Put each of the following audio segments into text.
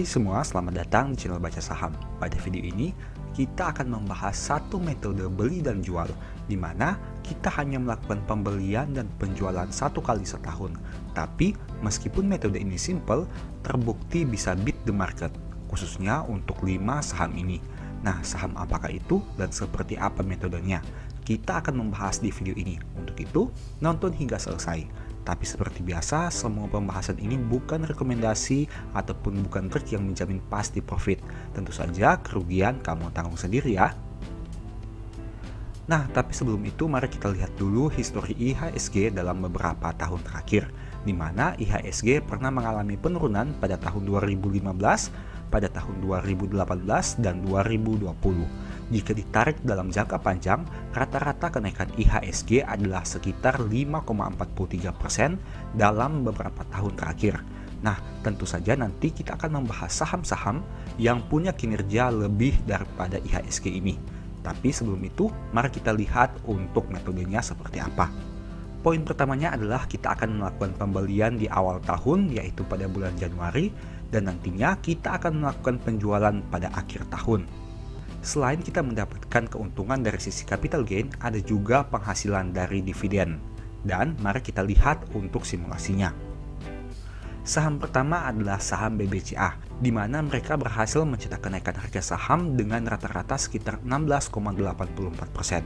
Hai semua, selamat datang di channel Baca Saham. Pada video ini, kita akan membahas satu metode beli dan jual, di mana kita hanya melakukan pembelian dan penjualan satu kali setahun. Tapi, meskipun metode ini simple, terbukti bisa beat the market, khususnya untuk 5 saham ini. Nah, saham apakah itu dan seperti apa metodenya? Kita akan membahas di video ini. Untuk itu, nonton hingga selesai. Tapi seperti biasa, semua pembahasan ini bukan rekomendasi ataupun bukan trik yang menjamin pasti profit. Tentu saja kerugian kamu tanggung sendiri ya. Nah, tapi sebelum itu mari kita lihat dulu histori IHSG dalam beberapa tahun terakhir, di mana IHSG pernah mengalami penurunan pada tahun 2015, pada tahun 2018, dan 2020. Jika ditarik dalam jangka panjang, rata-rata kenaikan IHSG adalah sekitar 5,43% dalam beberapa tahun terakhir. Nah, tentu saja nanti kita akan membahas saham-saham yang punya kinerja lebih daripada IHSG ini. Tapi sebelum itu, mari kita lihat untuk metodenya seperti apa. Poin pertamanya adalah kita akan melakukan pembelian di awal tahun, yaitu pada bulan Januari, dan nantinya kita akan melakukan penjualan pada akhir tahun. Selain kita mendapatkan keuntungan dari sisi capital gain, ada juga penghasilan dari dividen. Dan mari kita lihat untuk simulasinya. Saham pertama adalah saham BBCA, di mana mereka berhasil mencetak kenaikan harga saham dengan rata-rata sekitar 16,84%.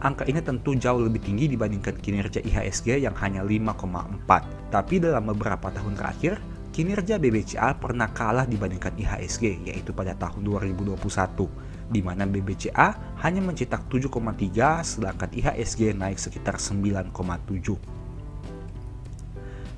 Angka ini tentu jauh lebih tinggi dibandingkan kinerja IHSG yang hanya 5,4. Tapi dalam beberapa tahun terakhir, kinerja BBCA pernah kalah dibandingkan IHSG, yaitu pada tahun 2021 di mana BBCA hanya mencetak 7,3 sedangkan IHSG naik sekitar 9,7.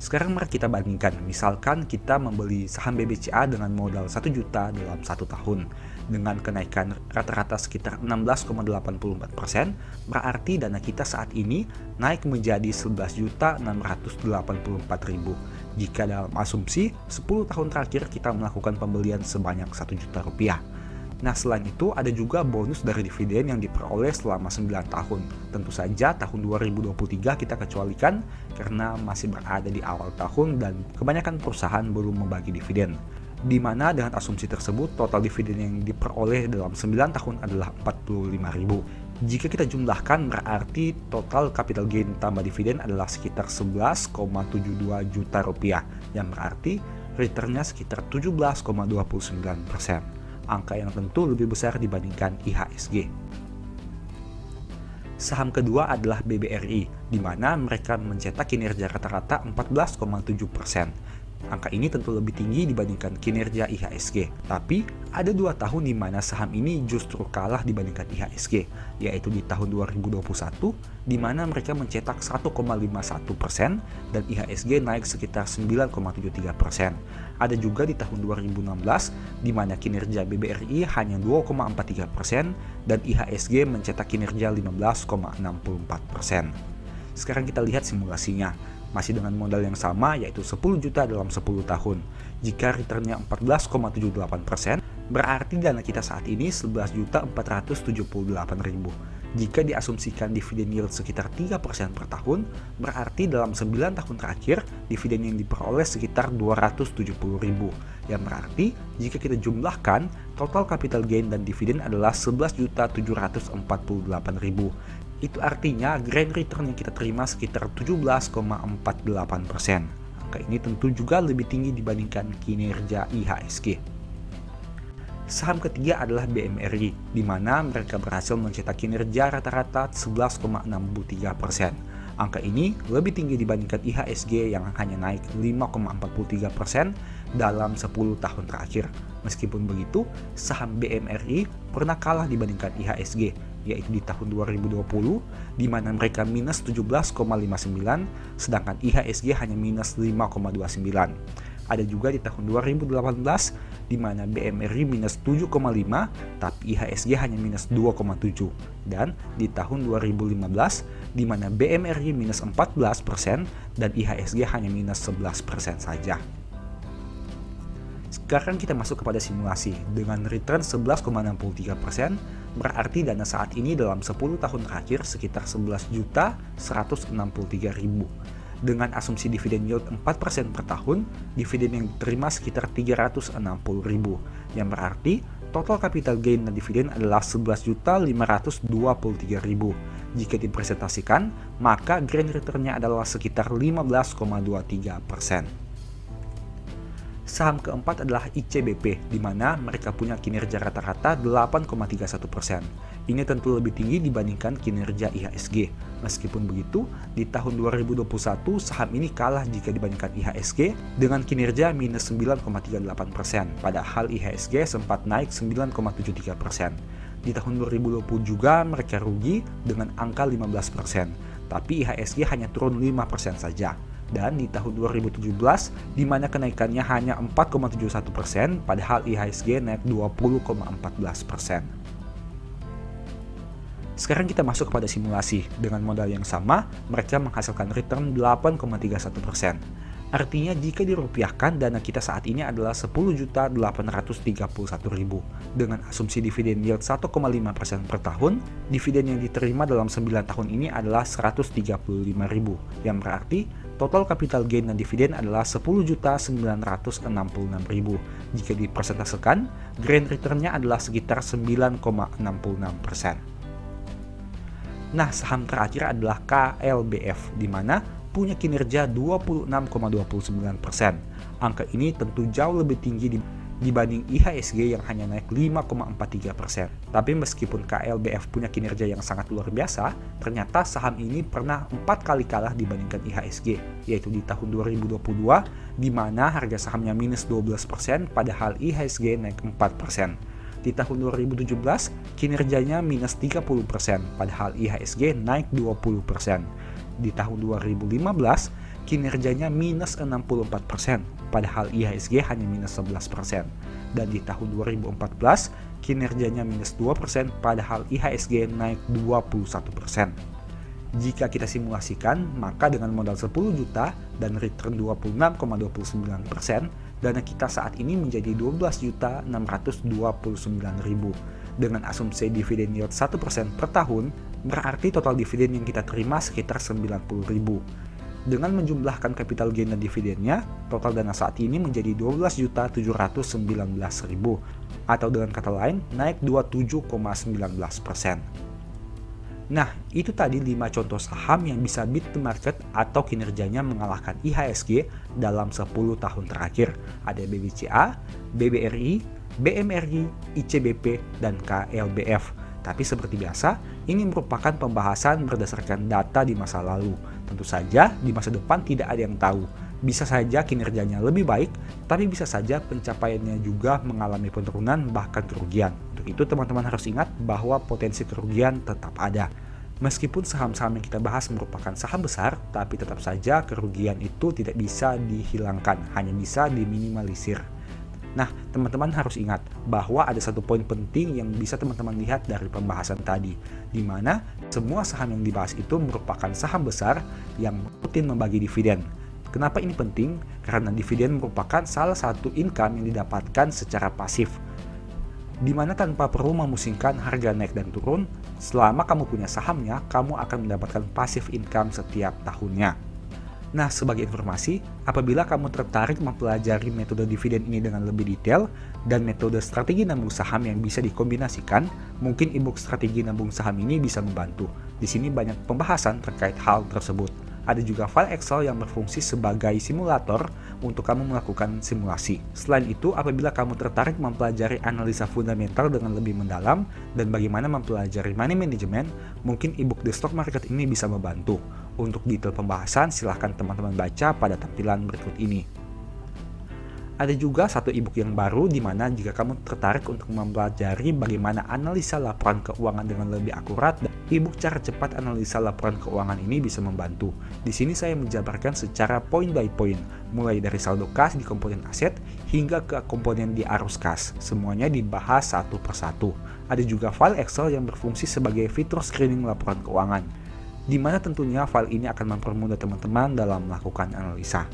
Sekarang mari kita bandingkan, misalkan kita membeli saham BBCA dengan modal 1 juta dalam satu tahun dengan kenaikan rata-rata sekitar 16,84%, berarti dana kita saat ini naik menjadi 11.684.000 jika dalam asumsi 10 tahun terakhir kita melakukan pembelian sebanyak 1 juta rupiah. Nah, selain itu ada juga bonus dari dividen yang diperoleh selama 9 tahun. Tentu saja tahun 2023 kita kecualikan karena masih berada di awal tahun dan kebanyakan perusahaan belum membagi dividen. Di mana dengan asumsi tersebut total dividen yang diperoleh dalam 9 tahun adalah 45.000. Jika kita jumlahkan berarti total capital gain tambah dividen adalah sekitar 11,72 juta rupiah yang berarti returnnya sekitar 17,29 persen angka yang tentu lebih besar dibandingkan IHSG. Saham kedua adalah BBRI, di mana mereka mencetak kinerja rata-rata 14,7 persen Angka ini tentu lebih tinggi dibandingkan kinerja IHSG. Tapi ada dua tahun di mana saham ini justru kalah dibandingkan IHSG, yaitu di tahun 2021 di mana mereka mencetak 1,51% dan IHSG naik sekitar 9,73%. Ada juga di tahun 2016 di mana kinerja BBRI hanya 2,43% dan IHSG mencetak kinerja 15,64%. Sekarang kita lihat simulasinya masih dengan modal yang sama yaitu 10 juta dalam 10 tahun. Jika returnnya 14,78%, berarti dana kita saat ini 11.478.000. Jika diasumsikan dividen yield sekitar 3% per tahun, berarti dalam 9 tahun terakhir dividen yang diperoleh sekitar 270.000. Yang berarti jika kita jumlahkan, total capital gain dan dividen adalah 11.748.000 itu artinya grand return yang kita terima sekitar 17,48%. Angka ini tentu juga lebih tinggi dibandingkan kinerja IHSG. Saham ketiga adalah BMRI, di mana mereka berhasil mencetak kinerja rata-rata 11,63%. Angka ini lebih tinggi dibandingkan IHSG yang hanya naik 5,43% dalam 10 tahun terakhir. Meskipun begitu, saham BMRI pernah kalah dibandingkan IHSG yaitu di tahun 2020 di mana mereka minus 17,59 sedangkan IHSG hanya minus 5,29. Ada juga di tahun 2018 di mana BMRI minus 7,5 tapi IHSG hanya minus 2,7 dan di tahun 2015 di mana BMRI minus 14% dan IHSG hanya minus 11% saja. Sekarang kita masuk kepada simulasi dengan return 11,63%, berarti dana saat ini dalam 10 tahun terakhir sekitar 11 juta 163 ribu. Dengan asumsi dividen yield 4% per tahun, dividen yang diterima sekitar 360.000, yang berarti total capital gain dan dividen adalah 11.523.000. Jika dipresentasikan, maka grand returnnya adalah sekitar 15,23% saham keempat adalah ICBP, di mana mereka punya kinerja rata-rata 8,31%. Ini tentu lebih tinggi dibandingkan kinerja IHSG. Meskipun begitu, di tahun 2021 saham ini kalah jika dibandingkan IHSG dengan kinerja minus 9,38%, padahal IHSG sempat naik 9,73%. Di tahun 2020 juga mereka rugi dengan angka 15%, tapi IHSG hanya turun 5% saja dan di tahun 2017 di mana kenaikannya hanya 4,71 persen padahal IHSG naik 20,14 persen. Sekarang kita masuk kepada simulasi. Dengan modal yang sama, mereka menghasilkan return 8,31 persen. Artinya jika dirupiahkan dana kita saat ini adalah 10.831.000 dengan asumsi dividen yield 1,5% per tahun, dividen yang diterima dalam 9 tahun ini adalah 135.000 yang berarti total capital gain dan dividen adalah 10.966.000. Jika dipresentasikan, grand returnnya adalah sekitar 9,66%. Nah, saham terakhir adalah KLBF, di mana punya kinerja 26,29%. Angka ini tentu jauh lebih tinggi dibanding IHSG yang hanya naik 5,43%. Tapi meskipun KLBF punya kinerja yang sangat luar biasa, ternyata saham ini pernah empat kali kalah dibandingkan IHSG, yaitu di tahun 2022, di mana harga sahamnya minus 12%, padahal IHSG naik 4%. Di tahun 2017, kinerjanya minus 30%, padahal IHSG naik 20% di tahun 2015 kinerjanya minus 64%, padahal IHSG hanya minus 11%. Dan di tahun 2014 kinerjanya minus 2%, padahal IHSG naik 21%. Jika kita simulasikan, maka dengan modal 10 juta dan return 26,29%, dana kita saat ini menjadi 12.629.000 dengan asumsi dividen yield 1% per tahun berarti total dividen yang kita terima sekitar 90.000. Dengan menjumlahkan capital gain dan dividennya, total dana saat ini menjadi 12.719.000 atau dengan kata lain naik 27,19%. Nah, itu tadi 5 contoh saham yang bisa beat the market atau kinerjanya mengalahkan IHSG dalam 10 tahun terakhir. Ada BBCA, BBRI, BMRI, ICBP, dan KLBF. Tapi seperti biasa, ini merupakan pembahasan berdasarkan data di masa lalu. Tentu saja, di masa depan tidak ada yang tahu. Bisa saja kinerjanya lebih baik, tapi bisa saja pencapaiannya juga mengalami penurunan bahkan kerugian. Untuk itu teman-teman harus ingat bahwa potensi kerugian tetap ada. Meskipun saham-saham yang kita bahas merupakan saham besar, tapi tetap saja kerugian itu tidak bisa dihilangkan, hanya bisa diminimalisir. Nah, teman-teman harus ingat bahwa ada satu poin penting yang bisa teman-teman lihat dari pembahasan tadi, di mana semua saham yang dibahas itu merupakan saham besar yang rutin membagi dividen. Kenapa ini penting? Karena dividen merupakan salah satu income yang didapatkan secara pasif, di mana tanpa perlu memusingkan harga naik dan turun, selama kamu punya sahamnya, kamu akan mendapatkan pasif income setiap tahunnya. Nah, sebagai informasi, apabila kamu tertarik mempelajari metode dividen ini dengan lebih detail dan metode strategi nabung saham yang bisa dikombinasikan, mungkin ebook strategi nabung saham ini bisa membantu. Di sini banyak pembahasan terkait hal tersebut. Ada juga file Excel yang berfungsi sebagai simulator untuk kamu melakukan simulasi. Selain itu, apabila kamu tertarik mempelajari analisa fundamental dengan lebih mendalam dan bagaimana mempelajari money management, mungkin ebook The Stock Market ini bisa membantu. Untuk detail pembahasan, silahkan teman-teman baca pada tampilan berikut ini. Ada juga satu ebook yang baru di mana jika kamu tertarik untuk mempelajari bagaimana analisa laporan keuangan dengan lebih akurat, ebook cara cepat analisa laporan keuangan ini bisa membantu. Di sini saya menjabarkan secara point by point, mulai dari saldo kas di komponen aset hingga ke komponen di arus kas. Semuanya dibahas satu persatu. Ada juga file Excel yang berfungsi sebagai fitur screening laporan keuangan, di mana tentunya file ini akan mempermudah teman-teman dalam melakukan analisa.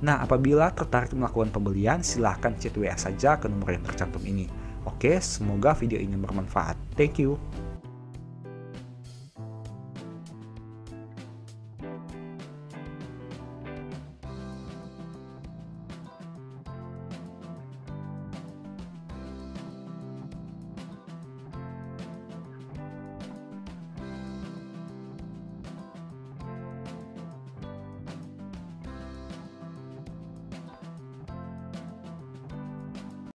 Nah, apabila tertarik melakukan pembelian, silahkan chat WA saja ke nomor yang tercantum ini. Oke, semoga video ini bermanfaat. Thank you.